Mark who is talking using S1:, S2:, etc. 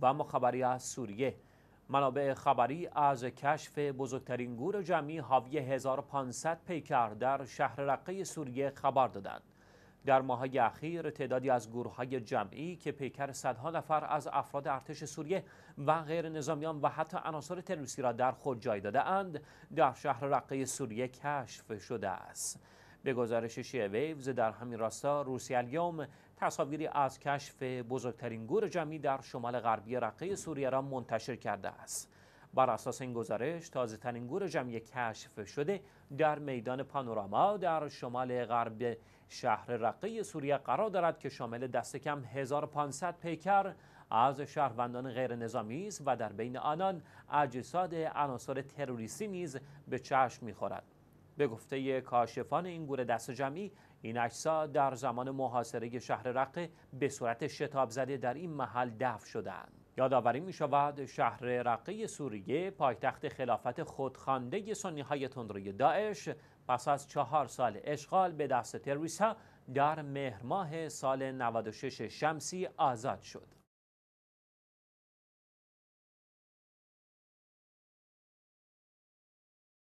S1: و اما خبری از سوریه منابع خبری از کشف بزرگترین گور جمعی حاوی 1500 پیکر در شهر رقه سوریه خبر دادند. در ماهای اخیر تعدادی از گورهای جمعی که پیکر صدها نفر از افراد ارتش سوریه و غیر نظامیان و حتی عناصر تروریستی را در خود جای داده اند در شهر رقه سوریه کشف شده است. به گزارش شیعه ویوز در همین راستا روسیه الیوم تصاویری از کشف بزرگترین گور جمعی در شمال غربی رقه سوریه را منتشر کرده است. بر اساس این گزارش تازه ترین گور جمعی کشف شده در میدان پانوراما در شمال غرب شهر رقه سوریه قرار دارد که شامل دست کم 1500 پیکر از شهروندان غیر نظامی است و در بین آنان اجساد عناصر تروریستی نیز به چشم می‌خورد. به گفته کاشفان این گور دست جمعی این اجساد در زمان محاصره شهر رقه به صورت شتاب زده در این محل دفن شدند. یادآوری می شود شهر رقه سوریه پایتخت خلافت خودخوانده سنی های تندروی داعش پس از چهار سال اشغال به دست تروریست در مهر ماه سال 96 شمسی آزاد شد.